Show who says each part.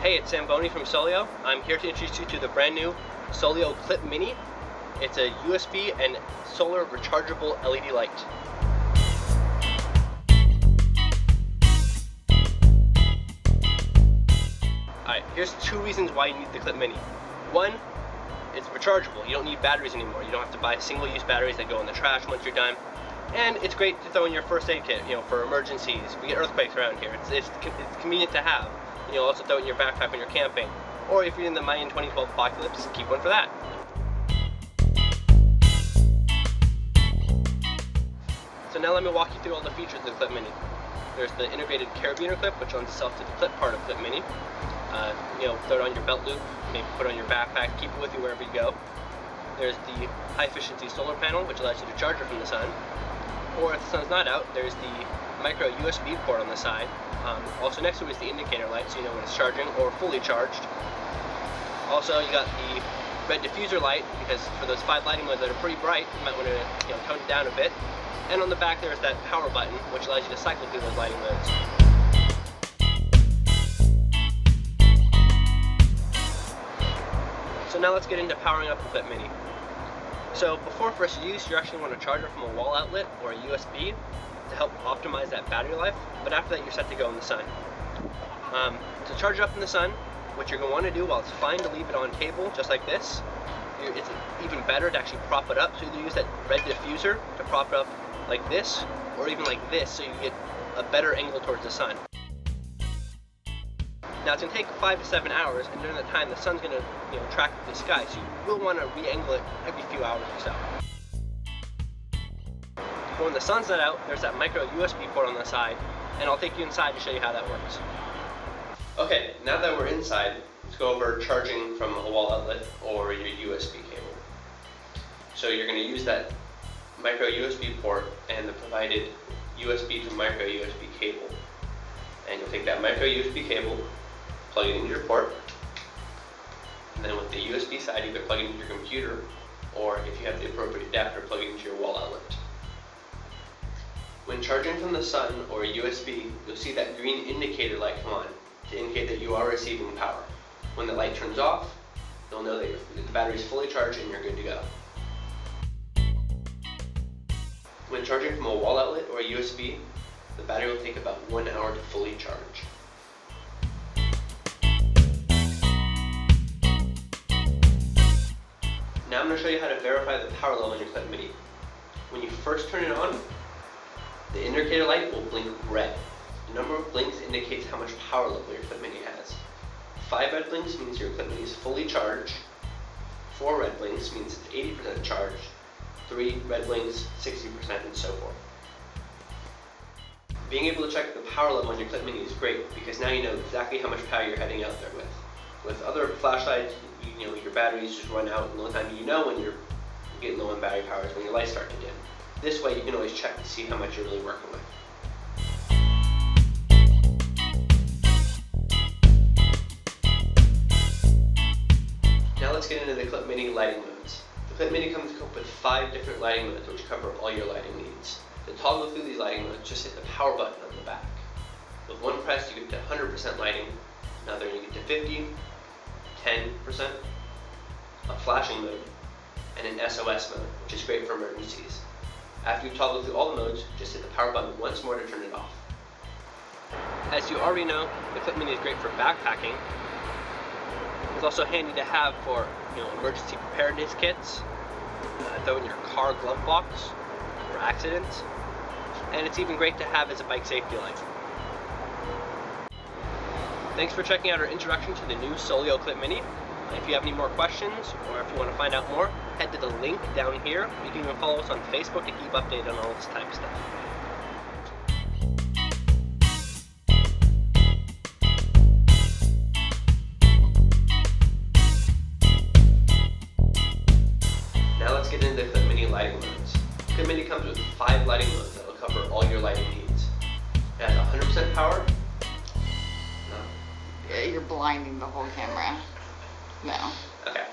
Speaker 1: Hey, it's Sam-boni from Solio. I'm here to introduce you to the brand new Solio Clip Mini. It's a USB and solar rechargeable LED light. Alright, here's two reasons why you need the Clip Mini. One, it's rechargeable. You don't need batteries anymore. You don't have to buy single-use batteries that go in the trash once you're done. And it's great to throw in your first aid kit, you know, for emergencies. We get earthquakes around here. It's, it's, it's convenient to have. You know, also throw it in your backpack when you're camping. Or if you're in the Mayan 2012 apocalypse, keep one for that. So now let me walk you through all the features of the Clip Mini. There's the integrated carabiner clip, which lends itself to the clip part of Clip Mini. Uh, you know, throw it on your belt loop, maybe put it on your backpack, keep it with you wherever you go. There's the high efficiency solar panel, which allows you to charge it from the sun. Or if the sun's not out, there's the micro USB port on the side. Um, also next to it is the indicator light, so you know when it's charging or fully charged. Also, you got the red diffuser light, because for those five lighting modes that are pretty bright, you might want to you know, tone it down a bit. And on the back there's that power button, which allows you to cycle through those lighting modes. So now let's get into powering up the Clip Mini. So before first use, you actually want to charge it from a wall outlet or a USB to help optimize that battery life, but after that you're set to go in the sun. Um, to charge up in the sun, what you're going to want to do while it's fine to leave it on table, just like this, it's even better to actually prop it up, so either use that red diffuser to prop it up like this, or even like this, so you get a better angle towards the sun. Now it's going to take five to seven hours, and during that time the sun's going to you know, track the sky, so you will want to re-angle it every few hours or so. But when the sun's not out, there's that micro USB port on the side, and I'll take you inside to show you how that works. Okay, now that we're inside, let's go over charging from a wall outlet or your USB cable. So you're going to use that micro USB port and the provided USB to micro USB cable. And you'll take that micro USB cable, plug it into your port, and then with the USB side, either plug it into your computer, or if you have the appropriate adapter, plug it into your wall outlet. When charging from the sun or a USB, you'll see that green indicator light come on to indicate that you are receiving power. When the light turns off, you'll know that the battery is fully charged and you're good to go. When charging from a wall outlet or a USB, the battery will take about one hour to fully charge. Now I'm going to show you how to verify the power level in your Clip Mini. When you first turn it on, the indicator light will blink red. The number of blinks indicates how much power level your Clip Mini has. Five red blinks means your Clip Mini is fully charged. Four red blinks means it's 80% charged. Three red blinks, 60% and so forth. Being able to check the power level on your Clip Mini is great because now you know exactly how much power you're heading out there with. With other flashlights, you, you know, your batteries just run out in no time. You know when you're getting low on battery power is when your lights start to dim. This way you can always check to see how much you're really working with. Now let's get into the Clip Mini lighting modes. The Clip Mini comes equipped with five different lighting modes which cover all your lighting needs. To toggle through these lighting modes, just hit the power button on the back. With one press, you get to 100% lighting. Another, you get to 50, 10%, a flashing mode, and an SOS mode, which is great for emergencies. After you toggle through all the modes, just hit the power button once more to turn it off. As you already know, the Clip Mini is great for backpacking. It's also handy to have for you know emergency preparedness kits, uh, throw in your car glove box for accidents, and it's even great to have as a bike safety light. Thanks for checking out our introduction to the new Solio Clip Mini. If you have any more questions, or if you want to find out more, head to the link down here. You can even follow us on Facebook to keep updated on all this type of stuff. Now let's get into the Clip Mini lighting modes. Clip Mini comes with five lighting modes that will cover all your lighting needs. It has 100% power. No.
Speaker 2: Yeah, you're blinding the whole camera. No.
Speaker 1: Okay.